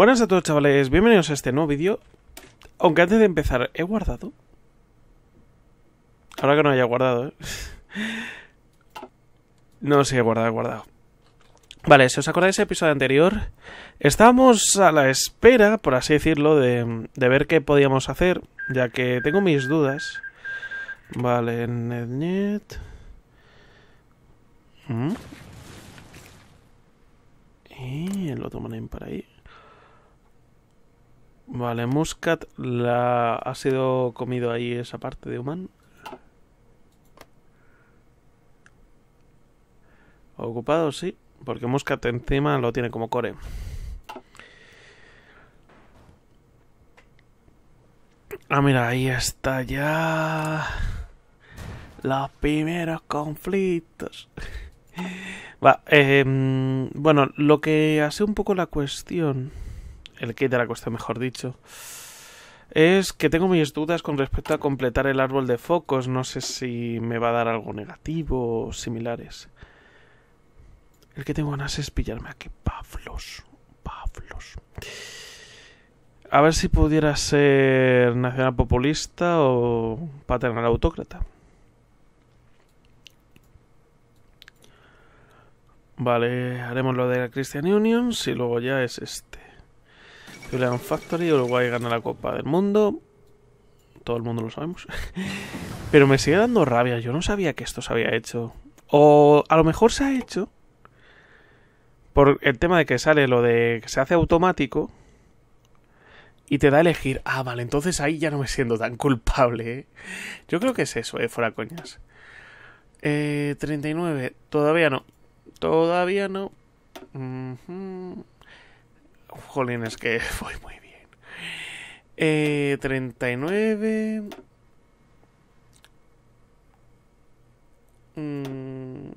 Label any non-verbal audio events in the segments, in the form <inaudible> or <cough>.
Buenas a todos chavales, bienvenidos a este nuevo vídeo. Aunque antes de empezar, ¿he guardado? Ahora que no haya guardado, ¿eh? <laughs> No, sí, he guardado, he guardado. Vale, si os acordáis del episodio anterior, estábamos a la espera, por así decirlo, de, de ver qué podíamos hacer, ya que tengo mis dudas. Vale, NetNet... ¿Mm? Y el otro manín para ahí. Vale, Muscat la ha sido comido ahí esa parte de Human. Ocupado, sí, porque Muscat encima lo tiene como core. Ah, mira, ahí está ya. Los primeros conflictos. <laughs> Va, eh, bueno, lo que hace un poco la cuestión, el kit de la cuestión, mejor dicho, es que tengo mis dudas con respecto a completar el árbol de focos. No sé si me va a dar algo negativo o similares. El que tengo ganas es pillarme aquí Pavlos. Pavlos. A ver si pudiera ser nacional populista o paternal autócrata. Vale, haremos lo de la Christian Unions y luego ya es este. Factory, Uruguay gana la Copa del Mundo. Todo el mundo lo sabemos. <laughs> Pero me sigue dando rabia. Yo no sabía que esto se había hecho. O a lo mejor se ha hecho. Por el tema de que sale lo de que se hace automático. Y te da a elegir. Ah, vale, entonces ahí ya no me siento tan culpable. ¿eh? Yo creo que es eso, eh, fuera coñas. Eh, 39. Todavía no. Todavía no. Jolín, es que <laughs> voy muy bien. Eh, 39. Mm.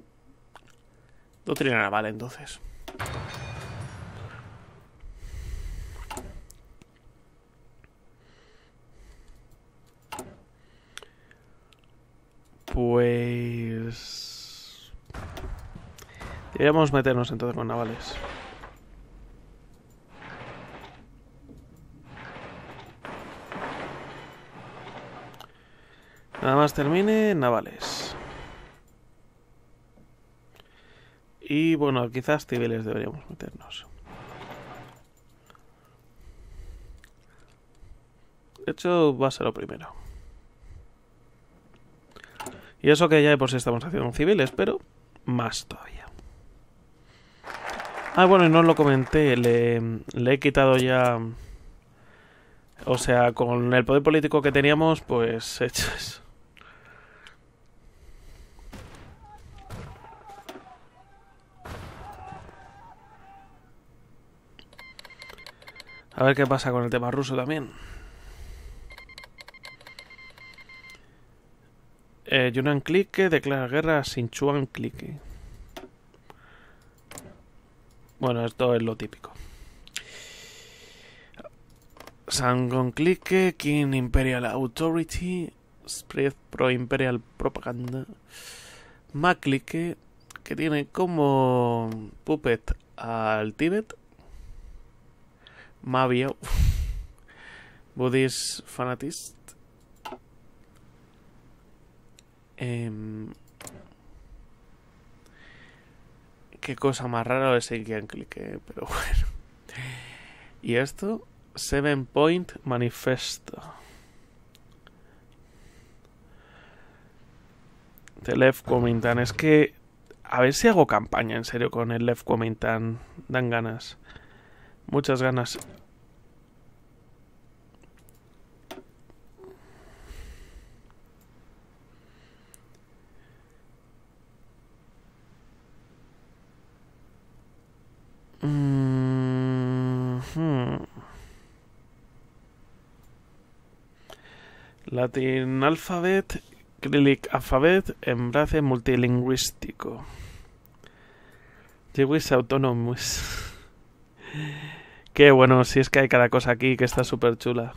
Doctrina naval, entonces. Pues... Deberíamos meternos entonces con navales. Nada más termine, navales. Y bueno, quizás civiles deberíamos meternos. De hecho, va a ser lo primero. Y eso que ya de por sí estamos haciendo civiles, pero más todavía. Ah, bueno, y no lo comenté, le, le he quitado ya... O sea, con el poder político que teníamos, pues <laughs> he eso. A ver qué pasa con el tema ruso también. Eh, Yunan Clique declara guerra a Sinchuan Clique. Bueno, esto es lo típico. Sangon Clique, King Imperial Authority, Spread Pro Imperial Propaganda. Maclique, que tiene como puppet al Tíbet. Mavia, Buddhist Fanatist. Eh, qué cosa más rara ese que clique, pero <laughs> bueno. Y esto, Seven Point Manifesto. De Left Comintern. Es que. A ver si hago campaña en serio con el Left Comintern. Dan ganas. Muchas ganas. Mm -hmm. Latin Alphabet, Cyrillic Alphabet, embrace multilingüístico. Jewish Autonomous. Qué bueno, si es que hay cada cosa aquí que está súper chula.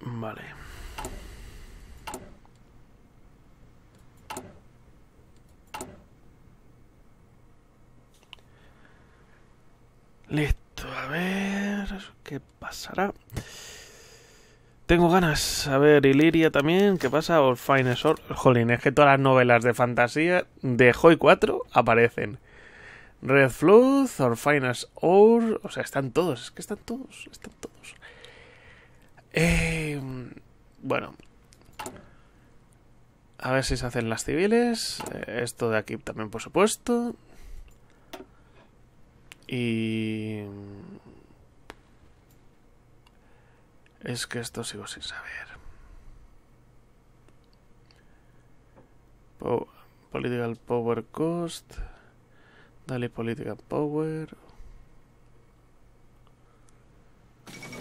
Vale. Listo, a ver qué pasará. Tengo ganas. A ver, Iliria también. ¿Qué pasa? All Finest Jolín, es que todas las novelas de fantasía de Joy 4 aparecen. Red Flood, Or Finest Or. O sea, están todos. Es que están todos. Están todos. Eh, bueno. A ver si se hacen las civiles. Eh, esto de aquí también, por supuesto. Y... Es que esto sigo sin saber. political Power Cost. Dale Political Power.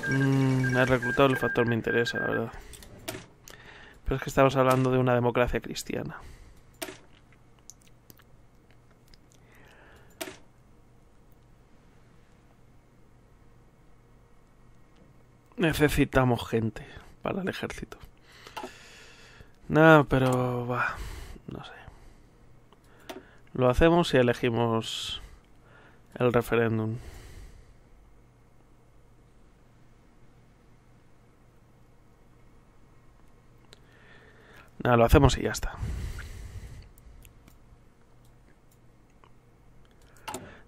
Mm, el reclutado el factor me interesa, la verdad. Pero es que estamos hablando de una democracia cristiana. Necesitamos gente para el ejército. No, pero va, no sé. Lo hacemos y elegimos el referéndum. Nada, lo hacemos y ya está.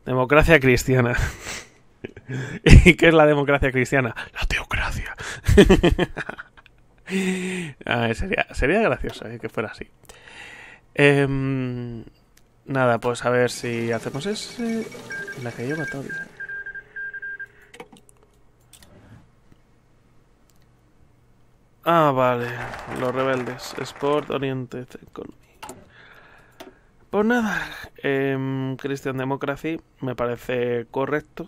Democracia cristiana. <laughs> ¿Y qué es la democracia cristiana? Teocracia. <laughs> sería, sería gracioso eh, que fuera así. Em, nada, pues a ver si hacemos ese. La que lleva todo. Ah, vale. Los rebeldes. Sport Oriente Economy. Pues nada. Eh, Christian Democracy me parece correcto.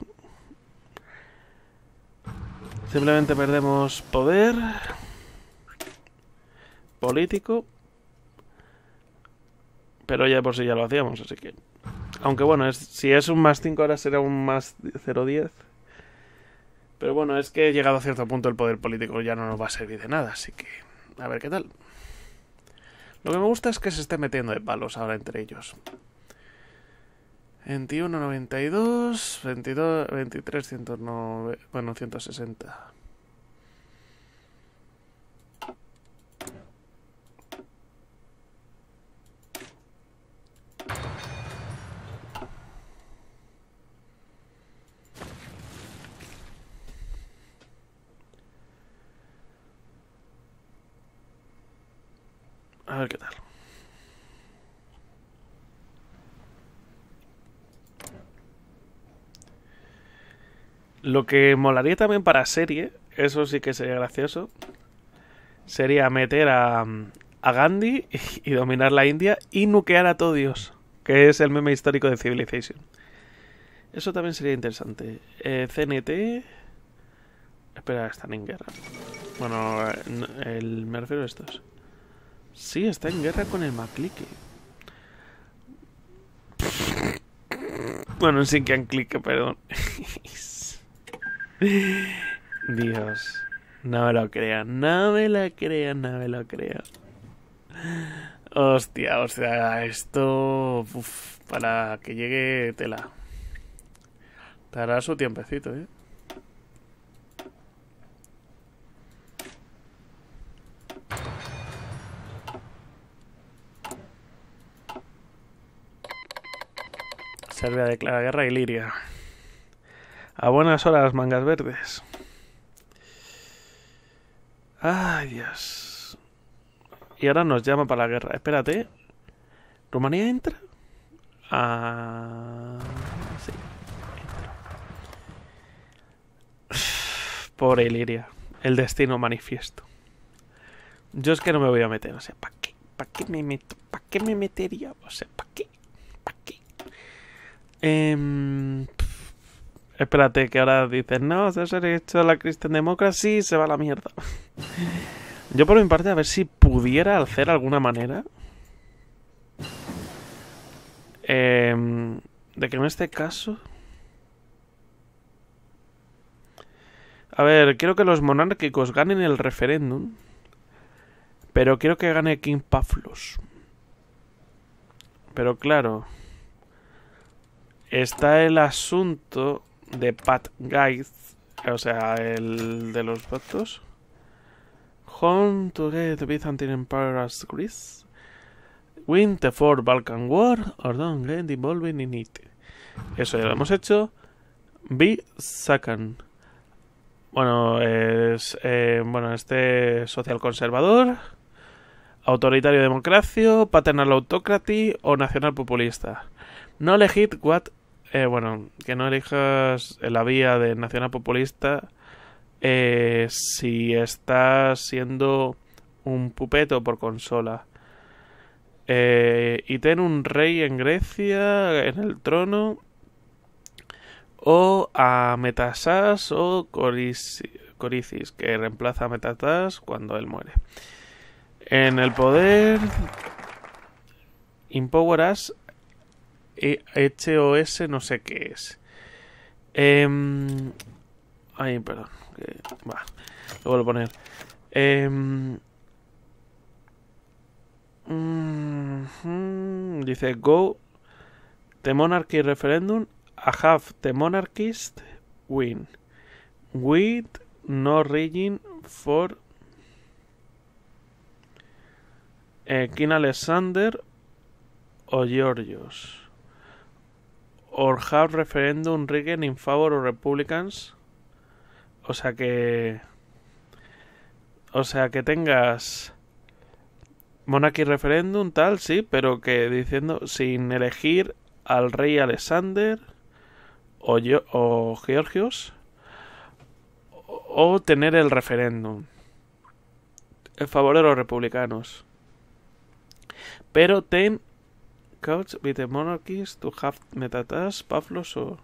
Simplemente perdemos poder político. Pero ya por si ya lo hacíamos, así que... Aunque bueno, es, si es un más 5 ahora será un más 0,10. Pero bueno, es que llegado a cierto punto el poder político ya no nos va a servir de nada, así que... A ver qué tal. Lo que me gusta es que se esté metiendo de palos ahora entre ellos. 21, 92, 22, 23, 109, bueno, 160. A ver qué tal. Lo que molaría también para serie, eso sí que sería gracioso, sería meter a, a Gandhi y, dominar la India y nuquear a todo Dios, que es el meme histórico de Civilization. Eso también sería interesante. Eh, CNT... Espera, están en guerra. Bueno, el, me refiero a estos. Sí, está en guerra con el Maclique. Bueno, sin que clique, perdón. <laughs> <laughs> Dios. No me lo crean, no me lo crean, no me lo crean. Hostia, o sea, esto. para que llegue tela. Dará su tiempecito, eh. Serbia declara guerra a Iliria. A buenas horas, mangas verdes. Ay, Dios. Y ahora nos llama para la guerra. Espérate. ¿Rumanía entra? Ah. Sí. Pobre Iliria. El destino manifiesto. Yo es que no me voy a meter. No sé, ¿para qué? ¿Para qué me meto? ¿Para qué me metería? O sea, ¿para qué? ¿Para qué? Eh, espérate, que ahora dicen, no, se ha hecho la Christian Democracy se va a la mierda. Yo por mi parte, a ver si pudiera hacer alguna manera eh, de que en este caso... A ver, quiero que los monárquicos ganen el referéndum, pero quiero que gane King Paflos. Pero claro, está el asunto de Pat Guys, o sea, el de los votos. Home to get the Byzantine Empire as Greece. Win the Fourth Balkan War or don't get involved in it. Eso ya lo hemos hecho. Be second. Bueno, es eh, bueno este social conservador, autoritario democracio, paternal autocracy o nacional populista. No elegid what eh, bueno, que no elijas la vía de nacional populista eh, si estás siendo un pupeto por consola. Eh, y ten un rey en Grecia en el trono o a Metasas o Coricis, que reemplaza a Metasas cuando él muere. En el poder, Empower Us, HOS, no sé qué es. Eh, ay, perdón. Que, va, lo vuelvo a poner. Eh, dice: Go the monarchy referendum I have the monarchist win. With no region for eh, King Alexander o Georgios. Or have referendum rigged in favor of Republicans. O sea que. O sea que tengas. Monarchy referendum, tal, sí, pero que diciendo sin elegir al rey Alexander o, yo, o Georgios o tener el referéndum en favor de los republicanos. Pero ten couch with the monarchies to have metatas, Pavlos o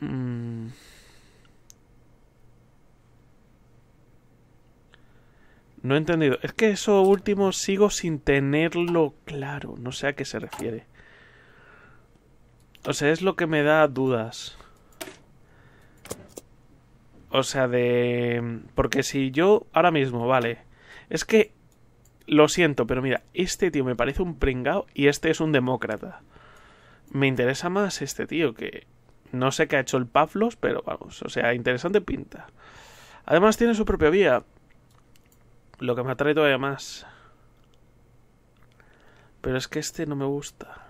mm. No he entendido. Es que eso último sigo sin tenerlo claro. No sé a qué se refiere. O sea, es lo que me da dudas. O sea, de... Porque si yo ahora mismo, vale. Es que... Lo siento, pero mira, este tío me parece un pringao y este es un demócrata. Me interesa más este tío que... No sé qué ha hecho el Pavlos, pero vamos, o sea, interesante pinta. Además tiene su propia vía. Lo que me atrae todavía más. Pero es que este no me gusta.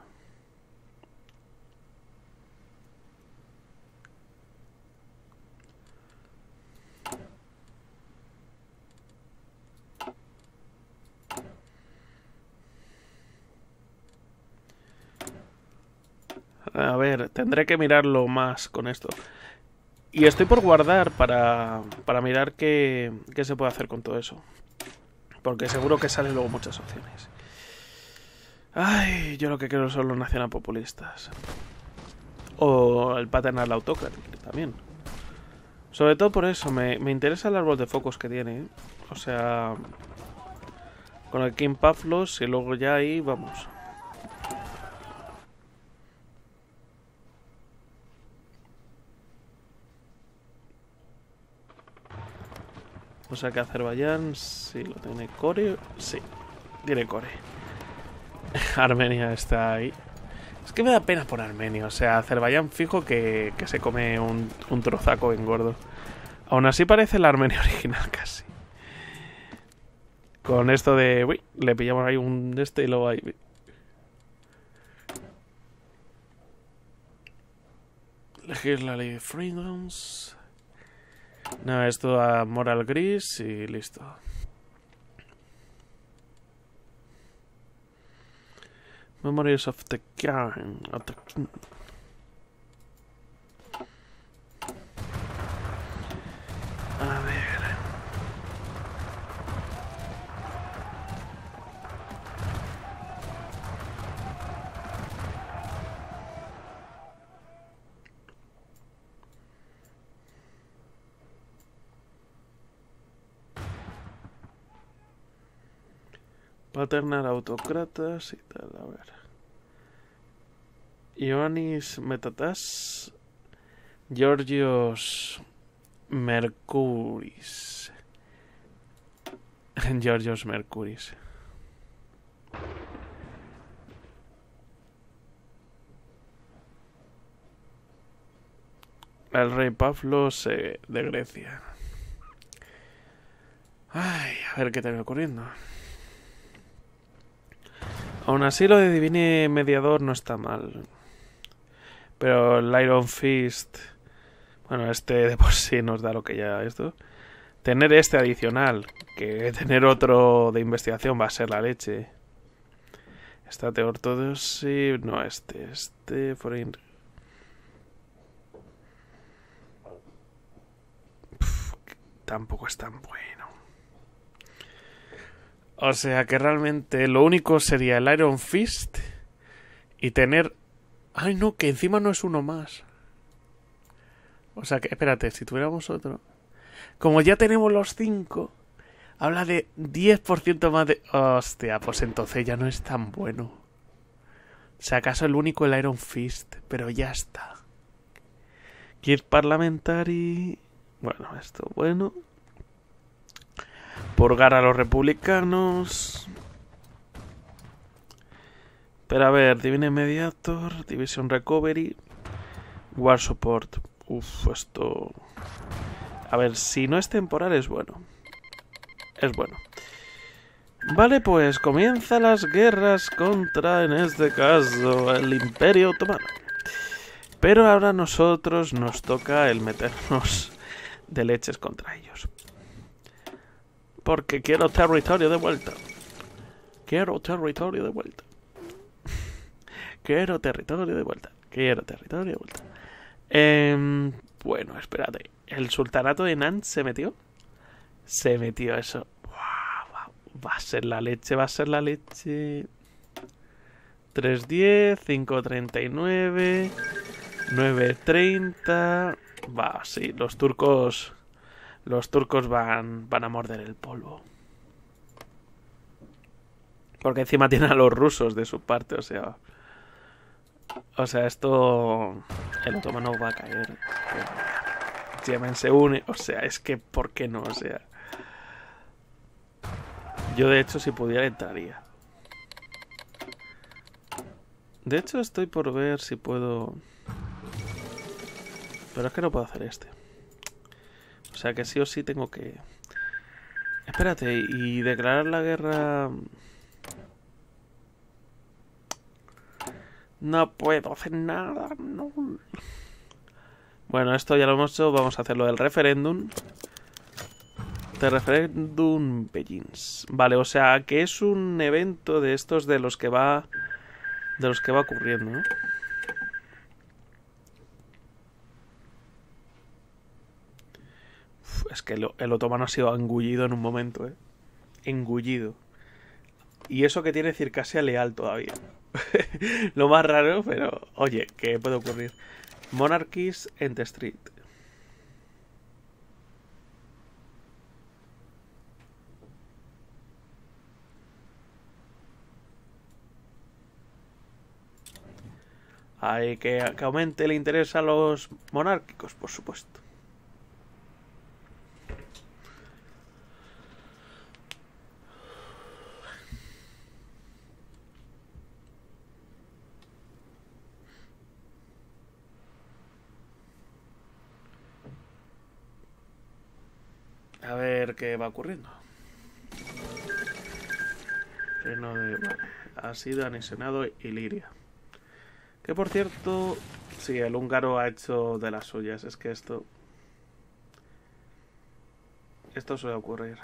A ver, tendré que mirarlo más con esto. Y estoy por guardar para, para mirar qué, qué se puede hacer con todo eso. Porque seguro que salen luego muchas opciones. Ay, yo lo que quiero son los nacionalpopulistas. O el paternal autócrata también. Sobre todo por eso, me, me interesa el árbol de focos que tiene. ¿eh? O sea, con el King Pavlos y luego ya ahí vamos. O sea que Azerbaiyán, sí, lo tiene Core. Sí, tiene Core. <laughs> Armenia está ahí. Es que me da pena por Armenia. O sea, Azerbaiyán fijo que, que se come un, trozaco en gordo. Aún así parece la Armenia <laughs> original casi. Con esto de... Uy, le pillamos ahí un de este y luego ahí... Elegir la ley de freedoms. No, esto a moral gris y listo. Memories of the King. Of the... A Paternal autócratas y tal, a ver. Ioannis Metatas. Georgios Mercuris. <laughs> Georgios Mercuris. El rey Pavlos de Grecia. Ay, a ver qué te ocurriendo. Aún así lo de Divine Mediador no está mal. Pero el Iron Fist... Bueno, este de por sí nos da lo que ya esto. Tener este adicional, que tener otro de investigación va a ser la leche. Estate ortodoxy, no este, este foreign... tampoco es tan bueno. O sea que realmente lo único sería el Iron Fist y tener... Ay no, que encima no es uno más. O sea que, espérate, si tuviéramos otro... Como ya tenemos los cinco, habla de 10% más de... Hostia, pues entonces ya no es tan bueno. Sea, acaso el único el Iron Fist, pero ya está. Kid Parlamentary... Bueno, esto bueno. Purgar a los republicanos. Pero a ver, Divine Mediator, Division Recovery, War Support. Uf, esto... A ver, si no es temporal es bueno. Es bueno. Vale, pues comienzan las guerras contra, en este caso, el Imperio Otomano. Pero ahora a nosotros nos toca el meternos de leches contra ellos. Porque quiero territorio de vuelta. Quiero territorio de vuelta. quiero territorio de vuelta. Quiero territorio de vuelta. Eh, bueno, espérate. ¿El sultanato de Nantes se metió? Se metió eso. Va a ser la leche, va a ser la leche. 310, 539, 930. Va, sí, los turcos. Los turcos van, van a morder el polvo. Porque encima tienen a los rusos de su parte, o sea. O sea, esto. El otomano va a caer. Yemen se une. O sea, es que, ¿por qué no? O sea. Yo, de hecho, si pudiera, entraría. De hecho, estoy por ver si puedo. Pero es que no puedo hacer este. Sea que sí o sí tengo que... Espérate, y declarar la guerra... No puedo hacer nada, no. Bueno, esto ya lo hemos hecho, vamos a hacer lo del referéndum. De referéndum Beijings. Vale, o sea que es un evento de estos de los que va... De los que va ocurriendo, ¿no? es que el, otomano ha sido engullido en un momento, ¿eh? Engullido. Y eso que tiene Circasia leal todavía. <laughs> Lo más raro, pero oye, ¿qué puede ocurrir? Monarchies en the Street. Hay que, que aumente el interés a los monárquicos, por supuesto. Va ocurriendo. Reino de... Vale. Ha sido anexionado Iliria. Que por cierto... Sí, el húngaro ha hecho de las suyas. Es que esto... Esto suele ocurrir.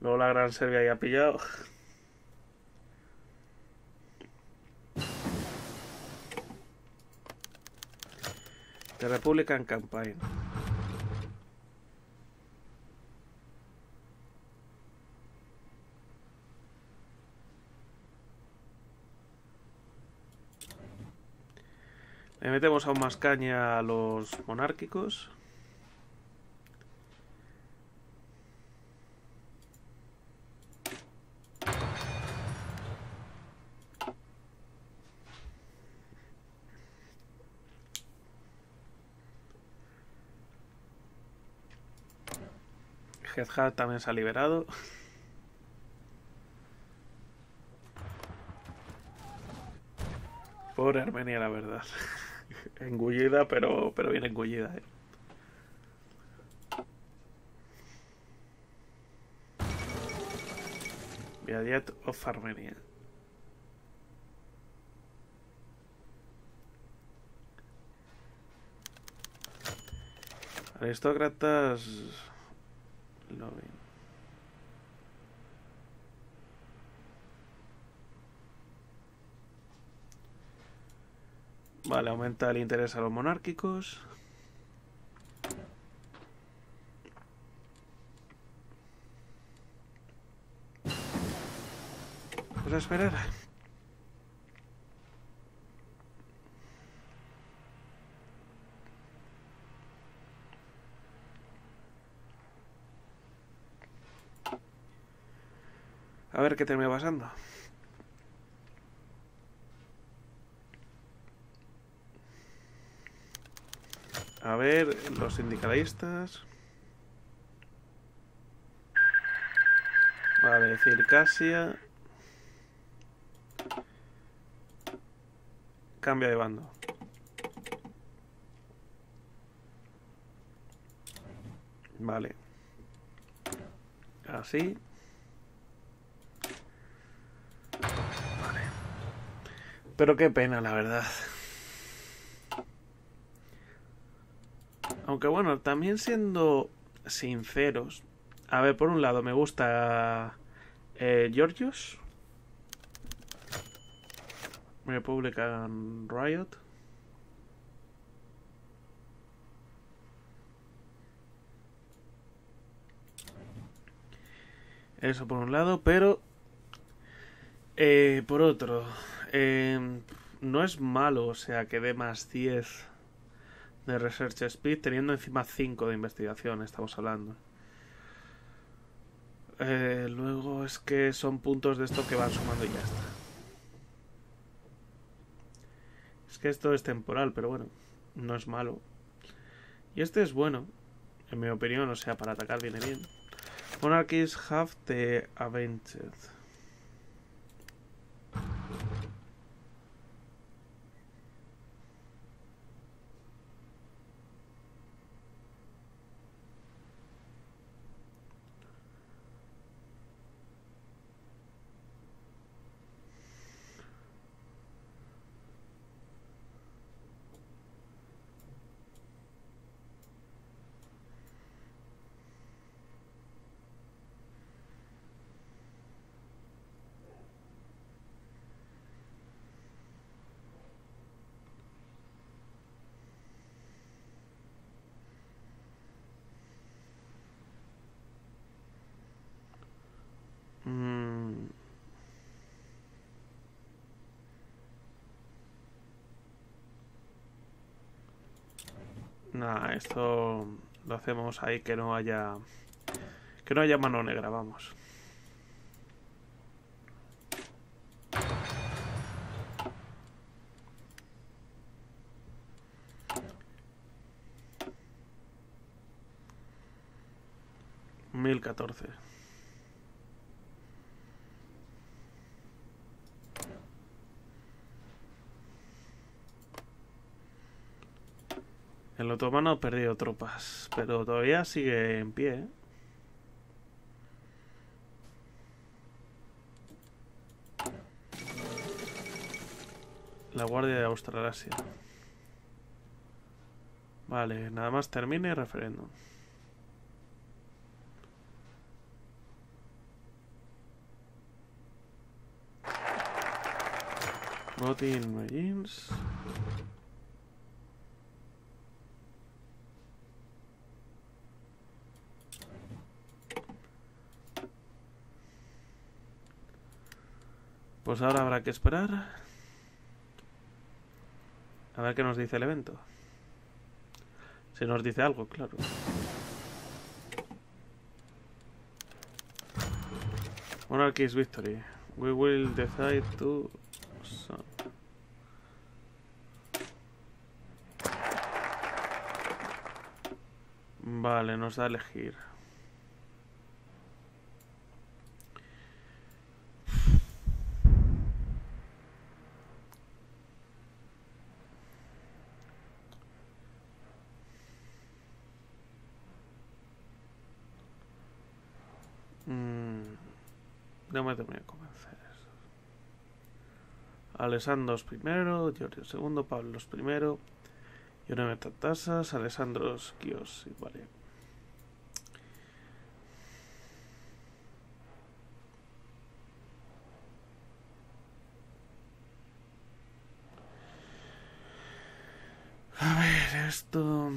Luego la Gran Serbia ya ha pillado. The Republican Campaign. Metemos aún más caña a los monárquicos. Headhat también se ha liberado. Pobre Armenia, la verdad. Engullida, pero, pero bien engullida, ¿eh? Viadiat of Armenia. Aristócratas... Lo Vale, aumenta el interés a los monárquicos. Pues a esperar. A ver qué termina pasando. Ver, los sindicalistas. Vale, Circasia. Cambia de bando. Vale. Así. Pero qué pena, la verdad. Aunque bueno, también siendo sinceros. A ver, por un lado me gusta eh, Georgios. Republican Riot. Eso por un lado, pero eh, por otro, eh, no es malo, o sea, que dé más 10 de Research Speed, teniendo encima 5 de investigación, estamos hablando. Eh, luego es que son puntos de esto que van sumando y ya está. Es que esto es temporal, pero bueno, no es malo. Y este es bueno, en mi opinión, o sea, para atacar viene bien. Monarchies have the Avenged. Nah, esto lo hacemos ahí que no haya que no haya mano negra, vamos. Mil catorce. El otomano ha perdido tropas, pero todavía sigue en pie. ¿eh? La Guardia de Australasia. Vale, nada más termine referéndum. Voting. Pues ahora habrá que esperar. A ver qué nos dice el evento. Si nos dice algo, claro. Monarchy's victory. We will decide to... Vale, nos da a elegir. No me termina de convencer. Alessandros primero, Giorgio segundo, Pablos primero, Yone Metatasas, Alessandros Kios, vale. A ver, esto...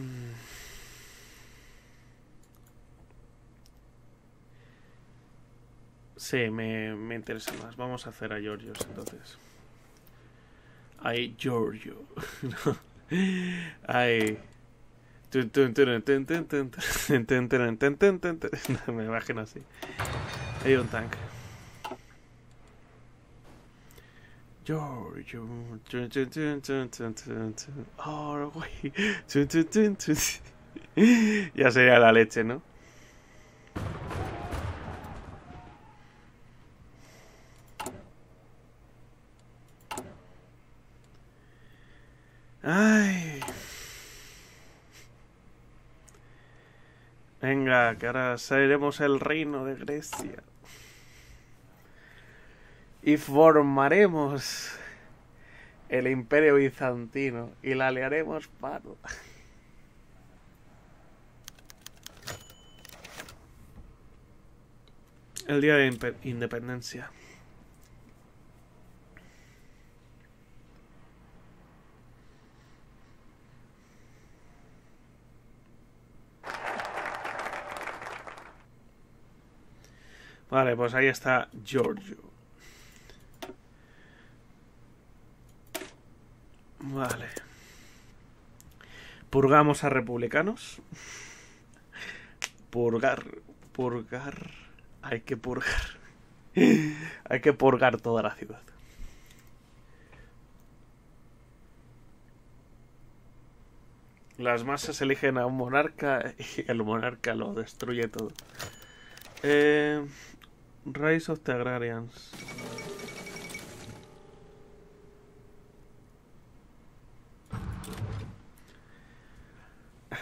Sí, me, me interesa más. Vamos a hacer a Giorgios entonces. Ay, Giorgio. Ay. Me imagino así. Hay un tanque. Giorgio. Oh, güey. Ya sería la leche, ¿no? Ay. Que ahora seremos el reino de Grecia. Y formaremos el imperio bizantino y la liaremos paro. El día de independencia. Vale, pues ahí está Giorgio. Vale. Purgamos a republicanos. Purgar, purgar. Hay que purgar. Hay que purgar toda la ciudad. Las masas eligen a un monarca y el monarca lo destruye todo. Eh, Rise of the Agrarians.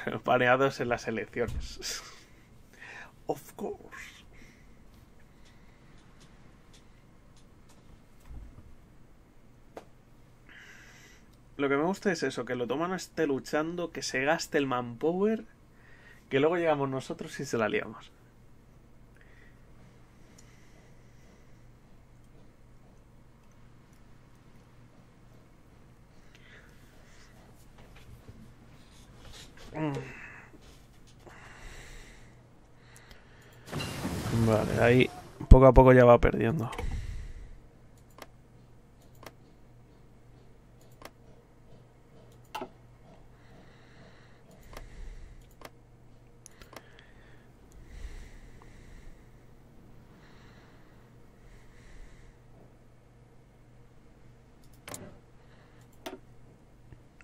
<laughs> Pareados en las elecciones. <laughs> of course. Lo que me gusta es eso, que lo toman esté luchando, que se gaste el manpower, que luego llegamos nosotros y se la liamos. Vale, ahí poco a poco ya va perdiendo.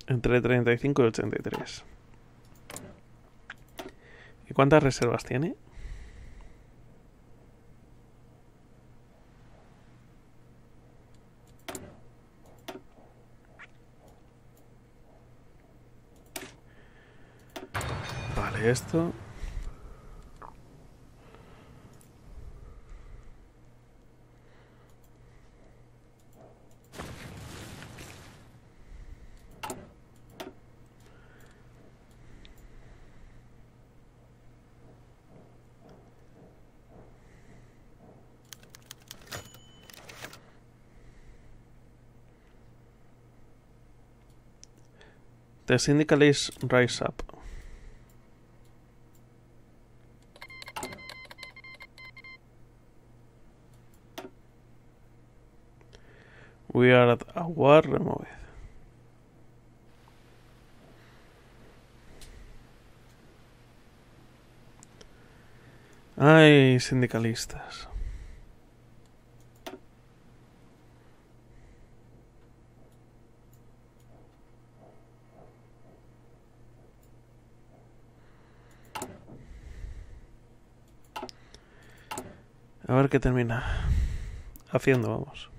Entre 35 y 83. ¿Y cuántas reservas tiene? Esto... The syndicalists rise up. We are at a war, remove it. Ay, sindicalistas. A ver qué termina haciendo, vamos.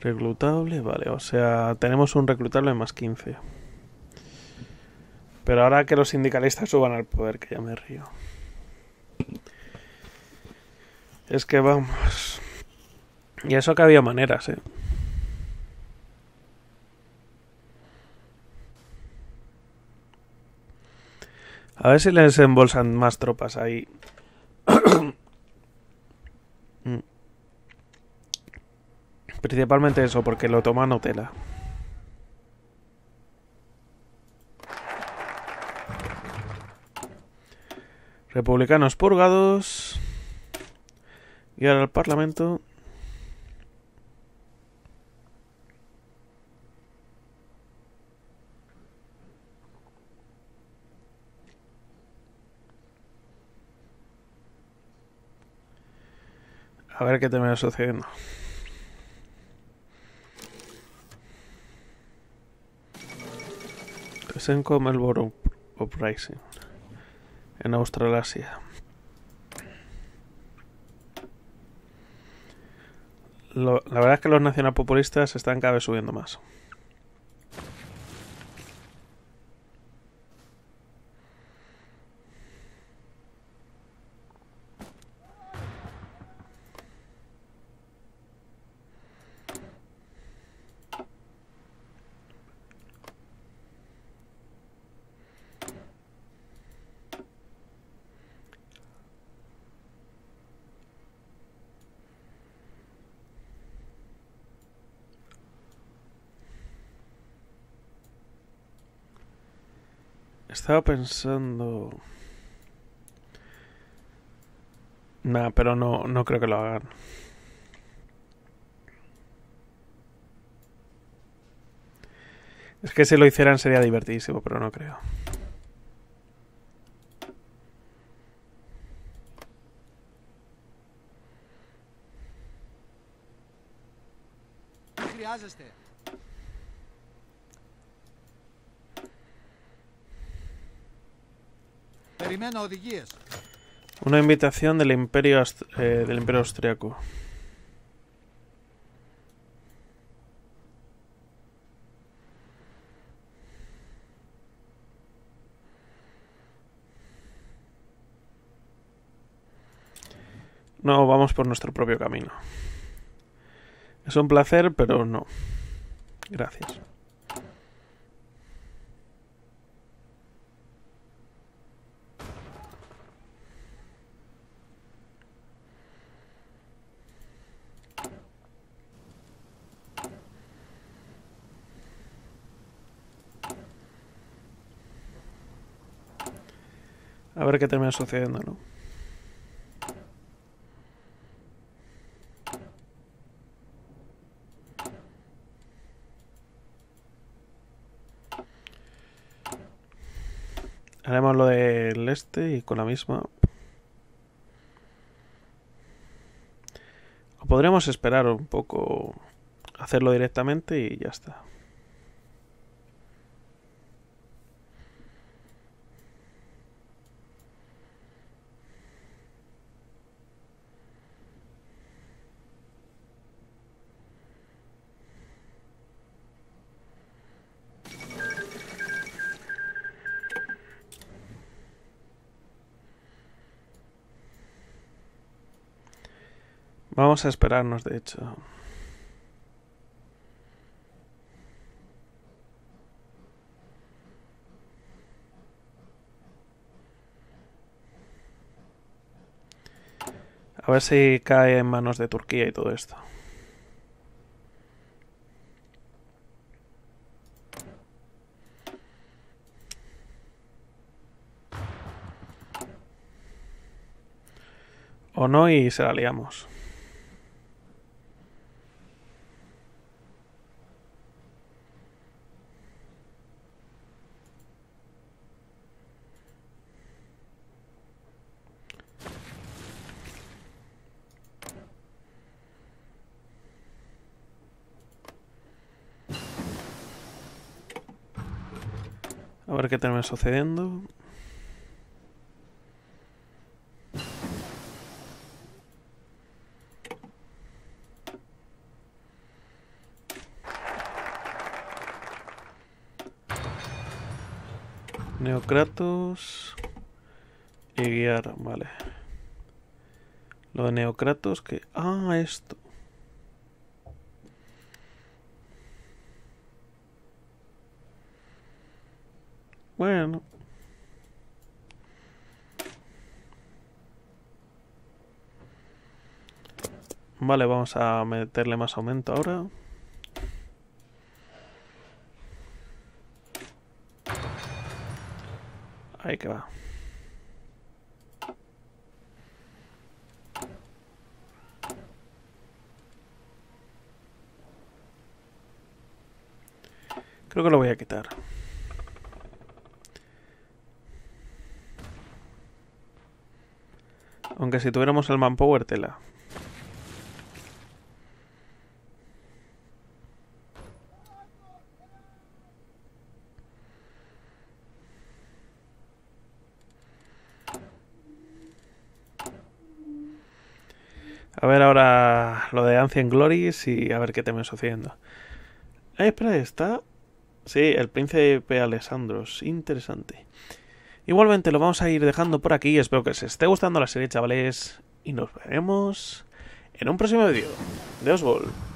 Reclutable, vale, o sea, tenemos un reclutable más 15. Pero ahora que los sindicalistas suban al poder, que ya me río. Es que vamos. Y eso que había maneras, eh. A ver si les embolsan más tropas ahí. Mm. Principalmente eso, porque lo toman Otela. Republicanos purgados. Y ahora el Parlamento. A ver qué te me va sucediendo. Senko Melbourne Uprising en Australasia. Lo, la verdad es que los nacionalpopulistas están cada vez subiendo más. Estaba pensando... Nah, pero no, no creo que lo hagan. Es que si lo hicieran sería divertidísimo, pero no creo. Una invitación del Imperio, eh, del Imperio Austriaco. No, vamos por nuestro propio camino. Es un placer, pero no. Gracias. Ver qué termina sucediendo, ¿no? Haremos lo del este y con la misma. O podremos esperar un poco, hacerlo directamente y ya está. Vamos a esperarnos, de hecho. A ver si cae en manos de Turquía y todo esto. O no y se la liamos. A ver qué termina sucediendo. Neocratos y guiar, vale. Lo de Neocratos que... Ah, esto. Vale, vamos a meterle más aumento ahora. Ahí que va. Creo que lo voy a quitar. Aunque si tuviéramos el manpower tela. A ver ahora lo de Ancient Glories y a ver qué te me sucediendo. Eh, espera, está... Sí, el príncipe Alessandros. Interesante. Igualmente lo vamos a ir dejando por aquí. Espero que os esté gustando la serie, chavales. Y nos veremos en un próximo vídeo de Oswald.